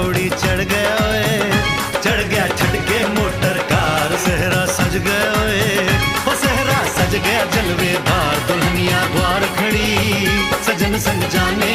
घोड़ी चढ़ गया ओए चढ़ गया छटके मोटर कार, सहरा सज गया ओए ओ सहरा सज गया, जलवे बार, दुल्हनिया द्वार खड़ी। सजन संग जाने